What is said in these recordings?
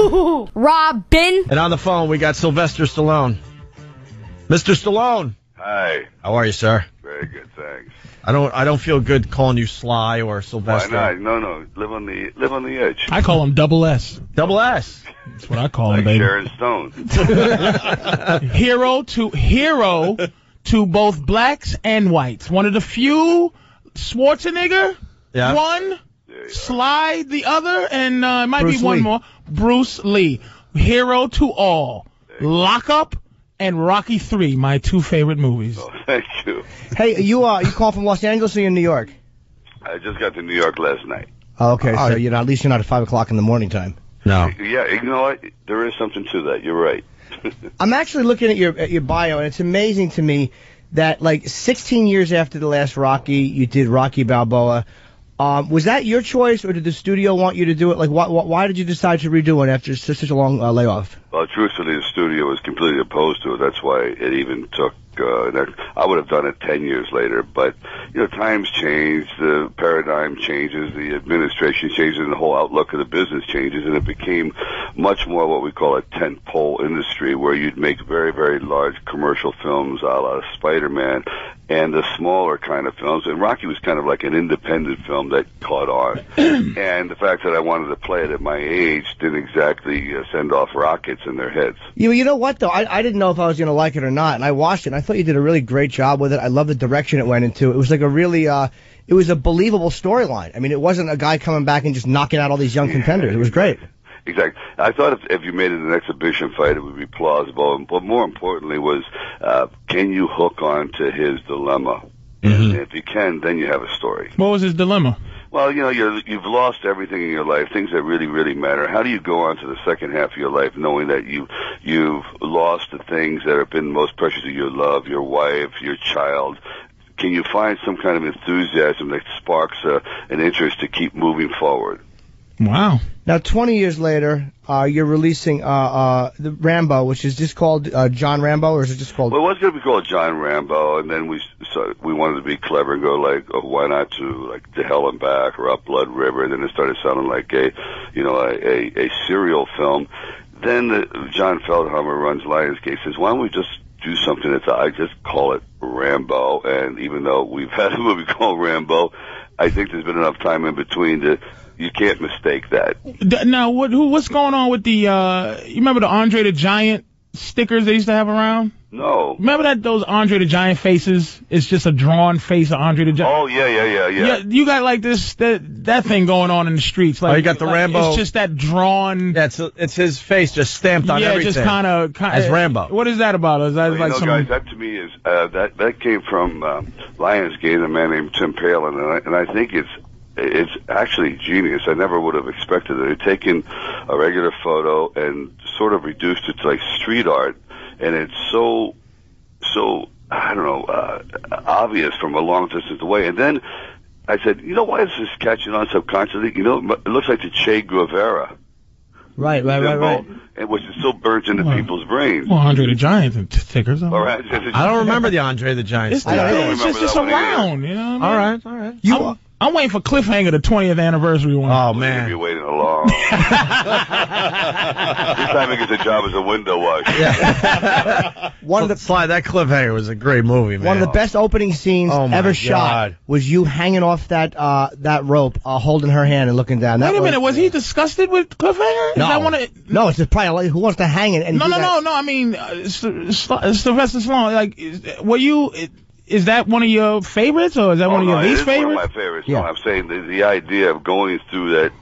Robin. And on the phone, we got Sylvester Stallone. Mr. Stallone. Hi. How are you, sir? Very good, thanks. I don't. I don't feel good calling you Sly or Sylvester. Why Sylvester. not? No, no. Live on the live on the edge. I call him Double S. Double S. That's what I call him, like baby. Sharon Stone. hero to hero to both blacks and whites. One of the few Schwarzenegger, Yeah. one, Sly the other, and uh, it might Bruce be one Lee. more. Bruce Lee, hero to all. Lock Up and Rocky Three, my two favorite movies. Thank you. Hey, you uh, you call from Los Angeles or you in New York? I just got to New York last night. Oh, okay, Oh, so you know at least you're not at five o'clock in the morning time. No. Yeah, you know what? There is something to that. You're right. I'm actually looking at your at your bio, and it's amazing to me that like 16 years after the last Rocky, you did Rocky Balboa. Um, was that your choice, or did the studio want you to do it? Like, why, why did you decide to redo it after such, such a long uh, layoff? Well, truthfully, the studio was completely opposed to it. That's why it even took. Uh, I would have done it ten years later, but you know, times change, the paradigm changes, the administration changes, and the whole outlook of the business changes, and it became much more what we call a tent pole industry, where you'd make very, very large commercial films, a la Spider-Man, and the smaller kind of films. And Rocky was kind of like an independent film that caught on. and the fact that I wanted to play it at my age didn't exactly uh, send off rockets in their heads. You, you know what though? I, I didn't know if I was going to like it or not, and I watched it. and I thought you did a really great job with it. I love the direction it went into. It was like a really, uh, it was a believable storyline. I mean, it wasn't a guy coming back and just knocking out all these young contenders. It was great. Exactly. I thought if, if you made it an exhibition fight, it would be plausible. But more importantly was, uh, can you hook on to his dilemma? And if you can, then you have a story. What was his dilemma? Well, you know, you're, you've lost everything in your life, things that really, really matter. How do you go on to the second half of your life knowing that you, you've lost the things that have been most precious to your love, your wife, your child? Can you find some kind of enthusiasm that sparks uh, an interest to keep moving forward? Wow. Now, 20 years later, uh, you're releasing uh, uh, the Rambo, which is just called uh, John Rambo, or is it just called? Well, it was going to be called John Rambo, and then we so we wanted to be clever and go like, oh, why not to like to Hell and Back or Up Blood River? And then it started sounding like a, you know, a a, a serial film. Then the, John Feltheimer runs Lionsgate says, why don't we just do something that's I just call it Rambo? And even though we've had a movie called Rambo, I think there's been enough time in between that you can't mistake that. Now, what who, what's going on with the? uh You remember the Andre the Giant stickers they used to have around? No. Remember that those Andre the Giant faces? It's just a drawn face of Andre the Giant. Oh yeah, yeah, yeah, yeah. Yeah, you got like this that that thing going on in the streets. Like Oh, you got the like, Rambo- It's just that drawn. Yeah, it's it's his face just stamped on yeah, everything. just kind of as Rambo. What is that about? Is that Well, you like know, some? guys, that to me is uh, that that came from um, Lionsgate, a man named Tim Palen, and I, and I think it's it's actually genius. I never would have expected it. They'd taken a regular photo and sort of reduced it to like street art, and it's so so I don't know uh, obvious from a long distance away. And then I said, you know, why is this catching on subconsciously? You know, it looks like the Che Guevara. Right, right, right, right. And which is still burnt into Well, people's brains. well, Andre the Giant and t- stickers. All right. I don't remember the Andre the Giant. It's, stuff. I don't it's just, just that one either. around, you know. What I mean? All right, all right. You, I'm, I'm waiting for Cliffhanger, the 20th anniversary one. Oh man, You're man. waiting a long. this time he gets a job as a window washer. one of the Sly, that cliffhanger was a great movie, man. One of the best opening scenes Oh, ever God. shot was you hanging off that uh, that rope, uh, holding her hand and looking down. That Wait a minute, was he disgusted with Cliffhanger? No, that one of, no, it's just probably who wants to hang it and no, do no, that? no, no. I mean, uh, Sy- Sy- Sylvester Stallone. Like, is, were you? Is that one of your favorites, or is that Oh, one of no, your it least is one of my favorites. Yeah. No, I'm saying the, the idea of going through that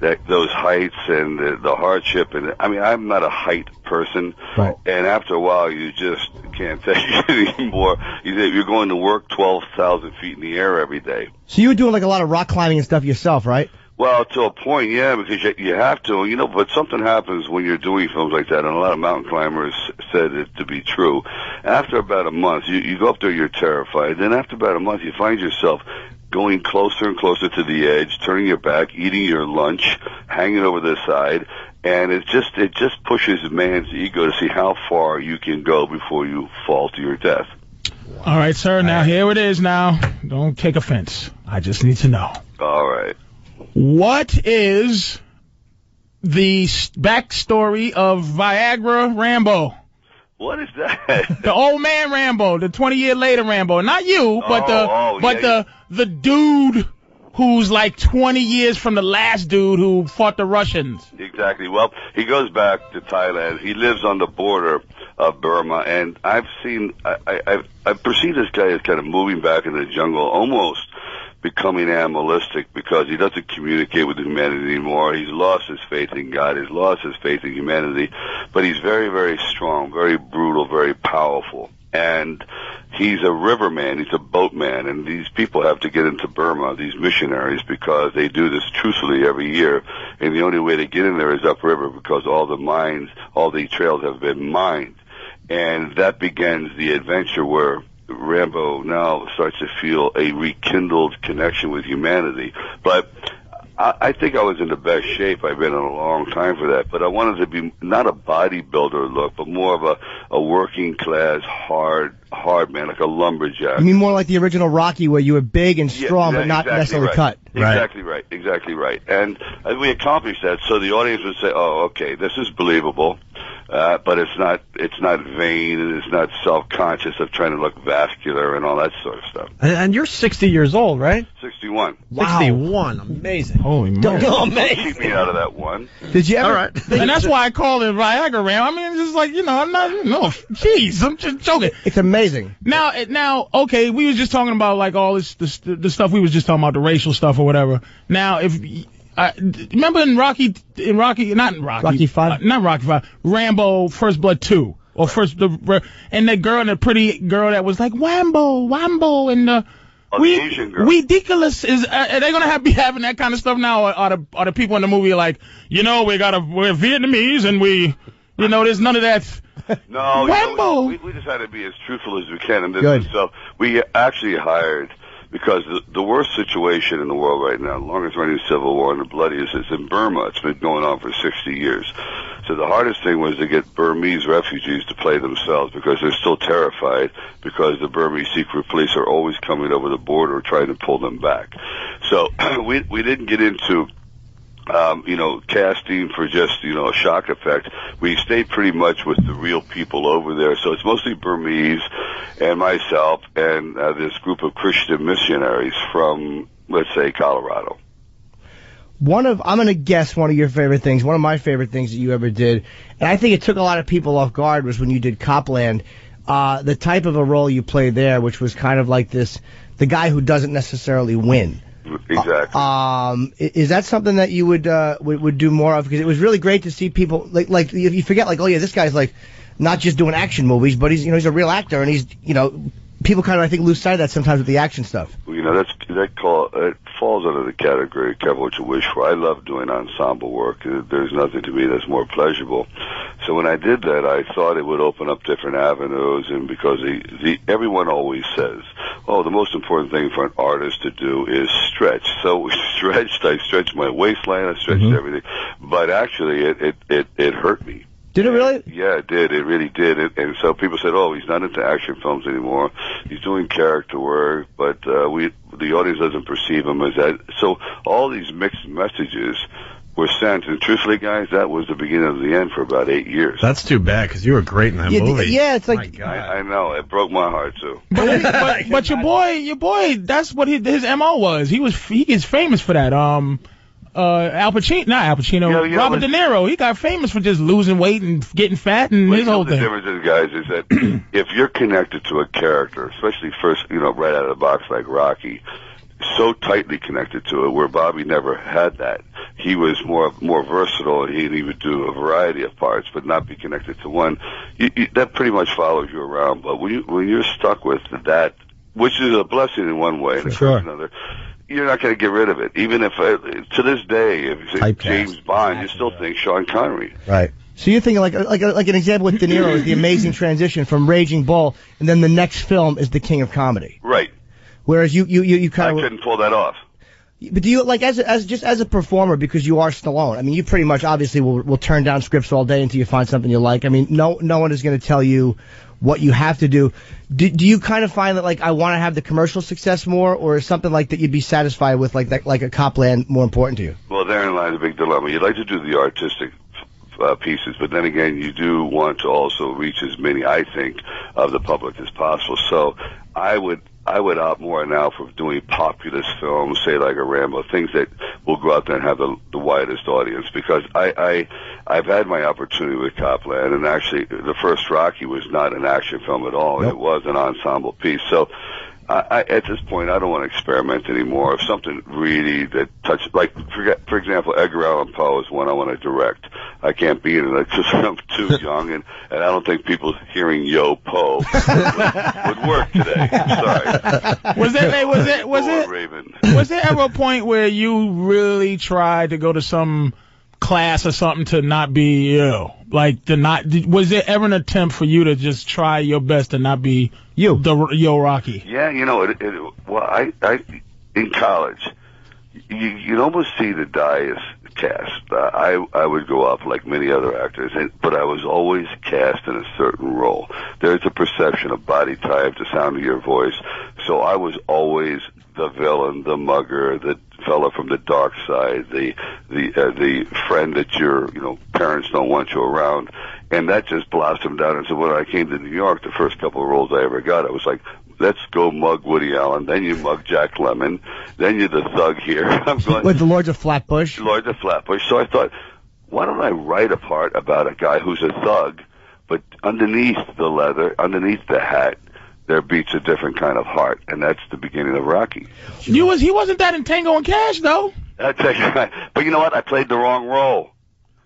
that those heights and the, the hardship and I mean I'm not a height person, Right. and after a while you just can't take it anymore. You you're going to work twelve thousand feet in the air every day. So you were doing like a lot of rock climbing and stuff yourself, right? Well, to a point, yeah, because you, you have to, you know, but something happens when you're doing films like that, and a lot of mountain climbers said it to be true. After about a month, you, you go up there, you're terrified. Then after about a month, you find yourself going closer and closer to the edge, turning your back, eating your lunch, hanging over the side, and it just, it just pushes man's ego to see how far you can go before you fall to your death. All right, sir. Now here it is. Now, don't take offense. I just need to know All right. What is the backstory of Viagra Rambo. What is that? The old man Rambo, the 20 year later Rambo. Not you, but the, Oh, oh, but yeah, the, the dude who's like 20 years from the last dude who fought the Russians. Exactly. Well, he goes back to Thailand. He lives on the border of Burma, and I've seen, I, I, I've, I perceive this guy as kind of moving back in the jungle, almost becoming animalistic because he doesn't communicate with humanity anymore. He's lost his faith in God. He's lost his faith in humanity, but he's very, very strong, very brutal, very powerful. And he's a riverman, he's a boatman, and these people have to get into Burma, these missionaries, because they do this truthfully every year, and the only way to get in there is upriver because all the mines, all the trails have been mined. And that begins the adventure where Rambo now starts to feel a rekindled connection with humanity. But I, I think I was in the best shape I've been in a long time for that. But I wanted to be not a bodybuilder look, but more of a, a working class, hard, hard man, like a lumberjack. You mean more like the original Rocky, where you were big and strong, yeah, but not exactly necessarily right. cut. Exactly right. Exactly right. And uh, we accomplished that, so the audience would say, "Oh, okay, this is believable," uh, but it's not. It's not vain, and it's not self-conscious of trying to look vascular and all that sort of stuff. And, and you're 60 years old, right? Sixty-one. Wow. 61. Amazing. Holy Don't, moly. Don't keep me out of that one. Did you ever? All right. And that's why I call it Viagra Ram. I mean, it's just like, you know, I'm not, no, jeez, I'm just joking. It's amazing. Now, it- now, okay, we was just talking about like all this, this, the stuff we was just talking about, the racial stuff or whatever. Now, if, I remember in Rocky, in Rocky, not in Rocky. Rocky Five? uh, not Rocky Five, Rambo, First Blood 2. Or first, the, and the girl, and the pretty girl that was like, Wambo, Wambo, and the, Oh, the Asian girl. ridiculous is, uh, are they gonna have, be having that kind of stuff now? Or are the, are the people in the movie like, you know, we gotta, we're Vietnamese and we, you know, there's none of that. No, you know, we, we just had to be as truthful as we can. And this Good. is so we actually hired because the, the worst situation in the world right now, the longest running civil war and the bloodiest, is in Burma. It's been going on for 60 years. So the hardest thing was to get Burmese refugees to play themselves because they're still terrified because the Burmese secret police are always coming over the border trying to pull them back. So we we didn't get into um, you know, casting for just, you know, a shock effect. We stayed pretty much with the real people over there. So it's mostly Burmese and myself and uh, this group of Christian missionaries from, let's say, Colorado. One of I'm gonna guess one of your favorite things. One of my favorite things that you ever did, and I think it took a lot of people off guard was when you did Copland. Uh, the type of a role you played there, which was kind of like this, the guy who doesn't necessarily win. Exactly. Um, i- is that something that you would uh, would, would do more of? Because it was really great to see people like like you you forget like oh yeah this guy's like not just doing action movies, but he's you know he's a real actor and he's you know people kind of I think lose sight of that sometimes with the action stuff. you know, that's that call it falls under the category careful what you wish for. I love doing ensemble work. Uh, There's nothing to me that's more pleasurable. So when I did that, I thought it would open up different avenues, and because the, the everyone always says, "Oh, the most important thing for an artist to do is stretch." So we stretched. I stretched my waistline. I stretched everything, but actually, it it it, it hurt me. Did it really? Yeah, it did. It really did. It, and so people said, "Oh, he's not into action films anymore. He's doing character work." But uh, we, the audience, doesn't perceive him as that. So all these mixed messages were sent. And truthfully, guys, that was the beginning of the end for about eight years. That's too bad because you were great in that Yeah, movie. yeah, it's like- My God. I, I know it broke my heart too. But, but, but your boy, your boy, that's what his, his mo was. He was he gets famous for that. Um, uh, Al Pacino, not Al Pacino, Yeah, yeah, Robert but- De Niro. He got famous for just losing weight and getting fat and But his you know whole the thing. difference is, guys, is that if you're connected to a character, especially first, you know, right out of the box like Rocky, so tightly connected to it, where Bobby never had that. He was more more versatile, and he, he would do a variety of parts, but not be connected to one. You, you, that pretty much follows you around. But when you when you're stuck with that, which is a blessing in one way, and a sure. curse another. You're not going to get rid of it, even if uh, to this day, if you say Typecast. James Bond, you still think Sean Connery. Right. So you're thinking like like like an example with De Niro is the amazing transition from Raging Bull, and then the next film is The King of Comedy. Right. Whereas you you you, you kind of I couldn't pull that off. But do you like as as just as a performer because you are Stallone? I mean, you pretty much obviously will will turn down scripts all day until you find something you like. I mean, no no one is going to tell you what you have to do. Do, do you kind of find that like I want to have the commercial success more, or is something like that you'd be satisfied with, like that, like a Copland, more important to you? Well, therein lies a big dilemma. You'd like to do the artistic uh, pieces, but then again, you do want to also reach as many, I think, of the public as possible. So I would I would opt more now for doing populist films, say like a Rambo, things that will go out there and have the, the widest audience. Because I, I I've had my opportunity with Copland, and actually the first Rocky was not an action film at all; Nope. it was an ensemble piece. So. I, I, at this point, I don't want to experiment anymore. If something really that touches, like for, for example, Edgar Allan Poe is one I want to direct. I can't be in it because I'm too young, and and I don't think people hearing Yo Poe would, would work today. Sorry. Was there? Hey, was it? Was Go on, it? Raven? Was there ever a point where you really tried to go to some class or something to not be you? Like to not? Was there ever an attempt for you to just try your best to not be You. the yo Rocky? Yeah, you know, it, it, well, I, I, in college, you, you'd almost see the Dias cast. Uh, I, I would go up like many other actors, and, but I was always cast in a certain role. There's a perception of body type, the sound of your voice. So I was always the villain, the mugger, the fella from the dark side, the the uh, the friend that your you know parents don't want you around, and that just blossomed out. And so when I came to New York, the first couple of roles I ever got, I was like, let's go mug Woody Allen, then you mug Jack Lemmon, then you're the thug here. I'm going With the Lords of Flatbush. The lord of Flatbush. So I thought, why don't I write a part about a guy who's a thug, but underneath the leather, underneath the hat, there beats a different kind of heart, and that's the beginning of Rocky. You was he wasn't that in Tango and Cash though. That's but you know what? I played the wrong role.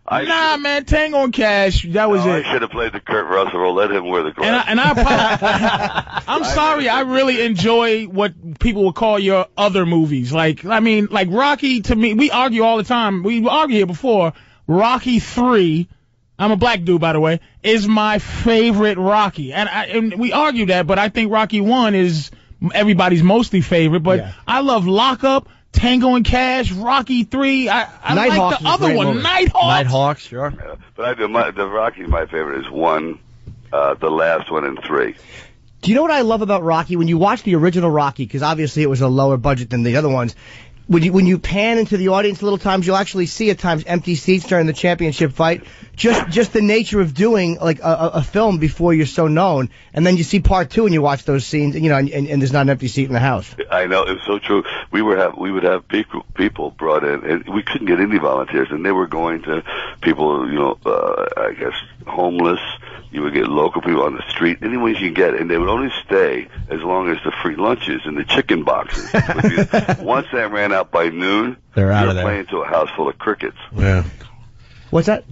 I nah, should- man, Tango and Cash. That was no, it. I should have played the Kurt Russell role. Let him wear the And I, and I. I'm sorry. I really enjoy what people would call your other movies. Like, I mean, like Rocky to me, we argue all the time. We argue here before. Rocky 3, I'm a black dude, by the way, is my favorite Rocky. And, I, and we argue that, but I think Rocky 1 is everybody's mostly favorite. But Yeah. I love Lockup, Tango and Cash, Rocky 3. I, I like the other great one, movie. Nighthawks. Nighthawks, sure. Yeah. But I do my, the Rocky, my favorite is one, uh, the last one, and three. Do you know what I love about Rocky? When you watch the original Rocky, because obviously it was a lower budget than the other ones. When you when you pan into the audience little times, you'll actually see at times empty seats during the championship fight. Just just the nature of doing like a, a, a film before you're so known, and then you see part two and you watch those scenes, and you know, and, and, and there's not an empty seat in the house. I know it's so true. We were have we would have people people brought in, and we couldn't get any volunteers, and they were going to people, you know, uh, I guess homeless. You would get local people on the street, anyone you can get, and they would only stay as long as the free lunches and the chicken boxes. Once that ran out by noon, They're out you're of there. playing to a house full of crickets. Yeah. What's that?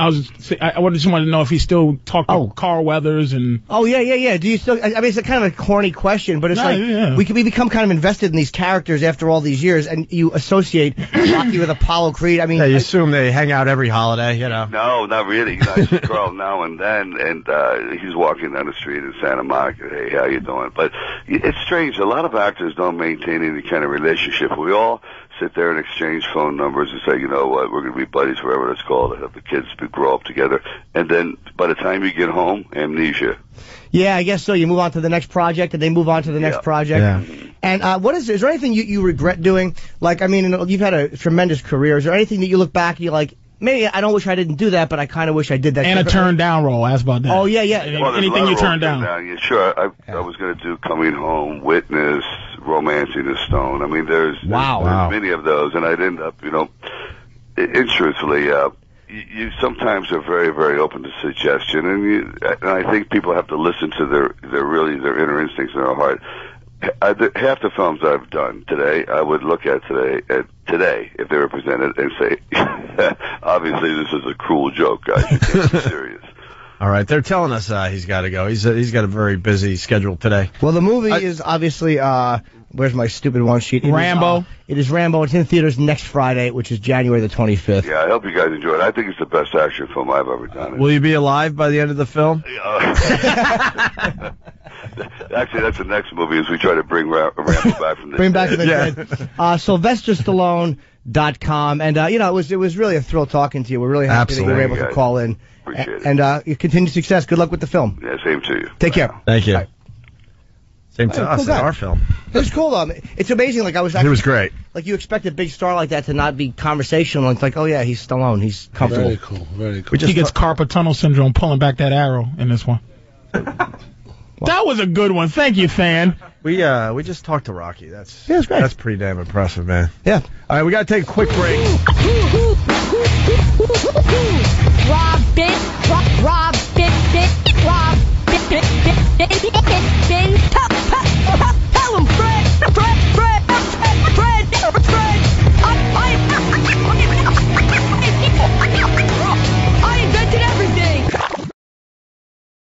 I was, I I just wanted to know if he still talked to Oh. Carl Weathers and Oh yeah, yeah, yeah. Do you still? I I mean, it's a kind of a corny question, but it's No, like yeah. we can we become kind of invested in these characters after all these years, and you associate Rocky with Apollo Creed. I mean, Yeah, you I- assume they hang out every holiday, you know. No, not really. You know, I see Carl now and then, and uh, he's walking down the street in Santa Monica. Hey, how you doing? But it's strange. A lot of actors don't maintain any kind of relationship. We all sit there and exchange phone numbers and say, you know what, we're going to be buddies forever. It's called. It. Have the kids be- grow up together, and then by the time you get home, amnesia. yeah, I guess so. You move on to the next project, and they move on to the next Yeah. project. Yeah. And uh, what is is there anything you, you regret doing? Like, I mean, you've had a tremendous career. Is there anything that you look back and you're like, maybe I don't wish I didn't do that, but I kind of wish I did that. and a turn down role. Ask about that. Oh yeah, yeah. Well, anything you of turned roles down. Yeah, sure. I, I was going to do Coming Home, Witness, Romancing the Stone. I mean, there's, Wow. there's, Wow. many of those, and I'd end up, you know, i- and truthfully, uh, you, you sometimes are very, very open to suggestion, and you, and I think people have to listen to their, their really their inner instincts in their heart. I, the, half the films I've done today, I would look at today, at today, if they were presented, and say, obviously this is a cruel joke, guys. You can't be serious. All right, they're telling us uh, he's got to go. He's uh, he's got a very busy schedule today. Well, the movie I- is obviously. uh Where's my stupid one sheet? It is, Rambo. uh, it is Rambo. It's in theaters next Friday, which is January the 25th. Yeah, I hope you guys enjoy it. I think it's the best action film I've ever done. Will you be alive by the end of the film? Actually, that's the next movie as we try to bring Ra- Rambo back from the bring back from the yeah. dead. Uh, com, And, uh, you know, it was, it was really a thrill talking to you. We're really happy Absolutely. that you were able to call in. Appreciate and, it. And uh, continued success. Good luck with the film. Yeah, same to you. Take wow. care. Thank you. Bye. Same to oh, us cool our film. It was cool though. It's amazing. Like I was. Actually, it was great. Like you expect a big star like that to not be conversational. It's like, oh yeah, he's Stallone. He's comfortable. Very cool. Very cool. He gets carpal tunnel syndrome pulling back that arrow in this one. That was a good one. Thank you, fan. We uh we just talked to Rocky. That's yeah, that's great. That's pretty damn impressive, man. Yeah. All right, we gotta take a quick break. Rob Rob Rob